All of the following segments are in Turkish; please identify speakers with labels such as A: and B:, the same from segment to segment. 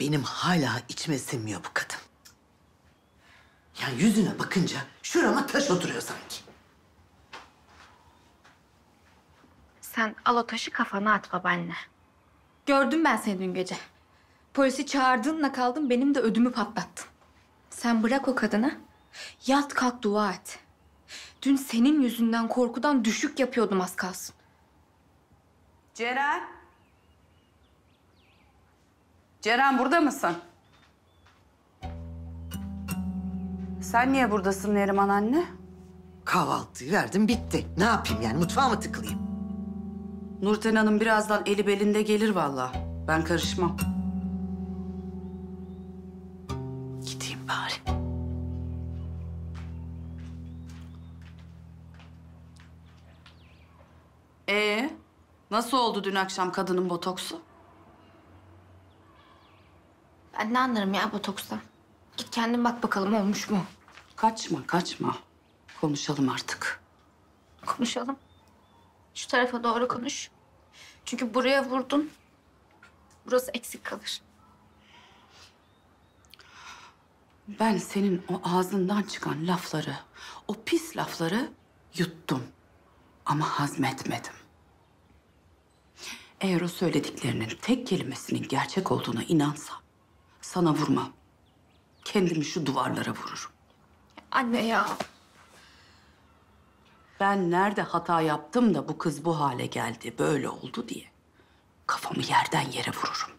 A: Benim hala içime sinmiyor bu kadın. Ya yüzüne bakınca şurama taş oturuyor sanki.
B: Sen al o taşı kafana at babaanne.
C: Gördüm ben seni dün gece. Polisi çağırdığınla kaldım benim de ödümü patlattın. Sen bırak o kadını. Yat kalk dua et. Dün senin yüzünden korkudan düşük yapıyordum az kalsın.
D: Ceren. Ceren burada mısın? Sen niye buradasın Neriman anne?
A: Kahvaltıyı verdim bitti. Ne yapayım yani mutfağa mı tıkılayım?
D: Nurten Hanım birazdan eli belinde gelir vallahi. Ben karışmam.
A: Gideyim bari.
D: Ee, nasıl oldu dün akşam kadının botoksu?
B: Ben ne anlarım ya botokstan. Git kendin bak bakalım olmuş mu?
D: Kaçma, kaçma. Konuşalım artık.
B: Konuşalım. Şu tarafa doğru konuş. Çünkü buraya vurdun. Burası eksik kalır.
D: Ben senin o ağzından çıkan lafları, o pis lafları yuttum. Ama hazmetmedim. Eğer o söylediklerinin tek kelimesinin gerçek olduğuna inansam, sana vurmam. Kendimi şu duvarlara vururum.
B: Anne ya.
D: Ben nerede hata yaptım da bu kız bu hale geldi, böyle oldu diye kafamı yerden yere vururum.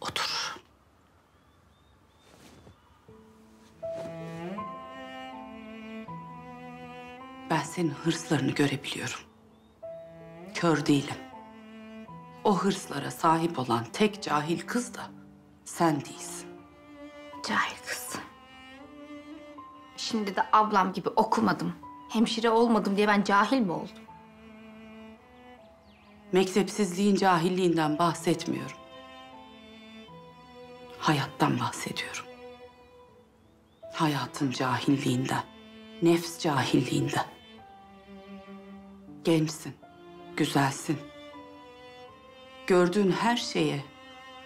D: Otur. Ben senin hırslarını görebiliyorum. Kör değilim. O hırslara sahip olan tek cahil kız da sen değilsin.
B: Cahil kız. Şimdi de ablam gibi okumadım. Hemşire olmadım diye ben cahil mi oldum?
D: Mektepsizliğin cahilliğinden bahsetmiyorum. Hayattan bahsediyorum. Hayatın cahilliğinden, nefs cahilliğinden. Gençsin, güzelsin. Gördüğün her şeye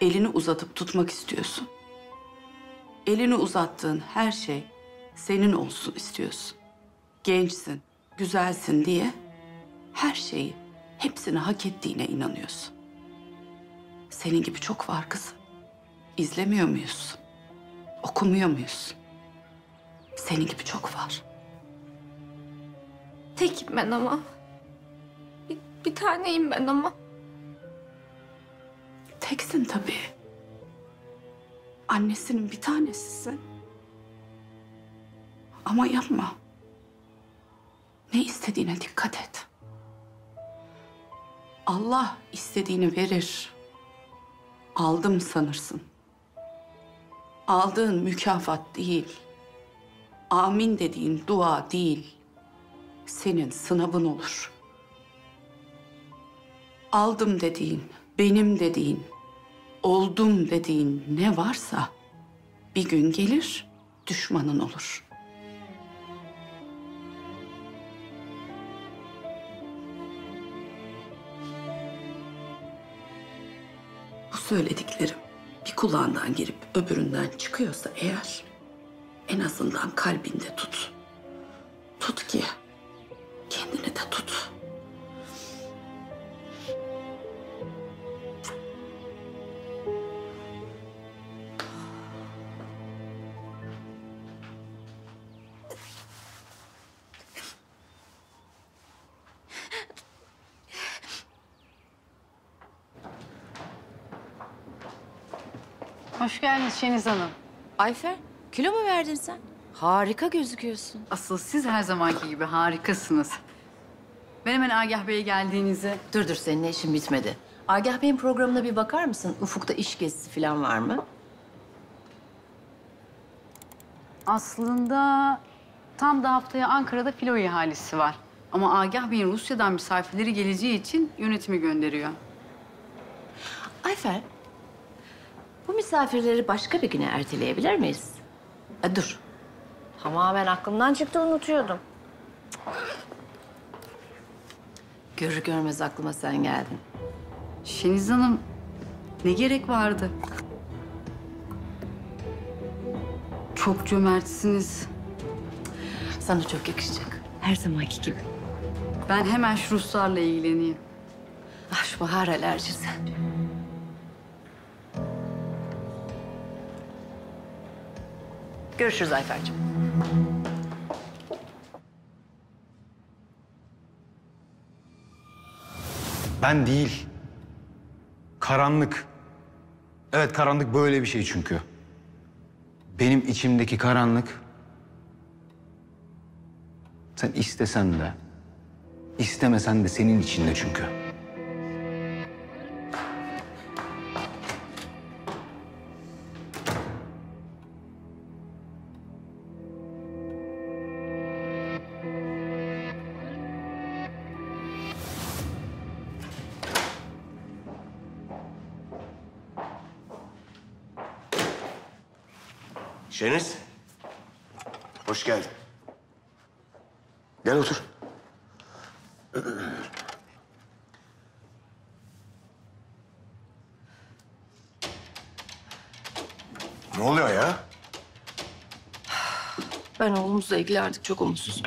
D: elini uzatıp tutmak istiyorsun. Elini uzattığın her şey senin olsun istiyorsun. Gençsin, güzelsin diye her şeyi, hepsini hak ettiğine inanıyorsun. Senin gibi çok var kızım. İzlemiyor muyuz? Okumuyor muyuz? Senin gibi çok var.
B: Tekim ben ama. Bir, bir taneyim ben ama.
D: Teksin tabii. Annesinin bir tanesisin. Ama yapma. Ne istediğine dikkat et. Allah istediğini verir. Aldım sanırsın. Aldığın mükafat değil. Amin dediğin dua değil. Senin sınavın olur. Aldım dediğin, benim dediğin, oldum dediğin ne varsa bir gün gelir düşmanın olur. Bu söylediklerim bir kulağından girip öbüründen çıkıyorsa eğer en azından kalbinde tut. Tut ki kendini de tut.
E: Hoş geldiniz Şeniz Hanım.
F: Ayfer, kilo mu verdin sen? Harika gözüküyorsun.
E: Asıl siz her zamanki gibi harikasınız. Ben hemen Agah Bey'e geldiğinizi...
F: Dur dur, senin işin bitmedi. Agah Bey'in programına bir bakar mısın? Ufuk'ta iş gezisi falan var mı?
E: Aslında tam da haftaya Ankara'da filo ihalesi var. Ama Agah Bey'in Rusya'dan misafirleri geleceği için yönetimi gönderiyor.
F: Ayfer, misafirleri başka bir güne erteleyebilir miyiz? E, dur. Tamamen aklımdan çıktı, unutuyordum. Görür görmez aklıma sen geldin.
E: Şeniz Hanım, ne gerek vardı? Çok cömertsiniz.
F: Sana çok yakışacak. Her zamanki gibi.
E: Ben hemen şu Ruslarla ilgileneyim.
F: Ah şu bahar alerjisi. Görüşürüz Ayfer'cim.
G: Ben değil. Karanlık. Evet karanlık böyle bir şey çünkü. Benim içimdeki karanlık... Sen istesen de, istemesen de senin içinde çünkü.
H: Şeniz. Hoş geldin. Gel otur. Ne oluyor ya?
F: Ben oğlumuzla ilgili artık çok umutsuzum.